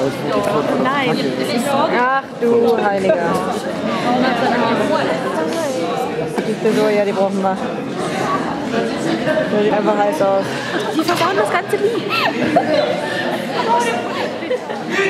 weil es wirklich voll Nein, ist. Ach du Heiliger. Die Frisur, ja, die brauchen wir. Das sieht einfach heiß aus. Die verbauen das ganze Lied.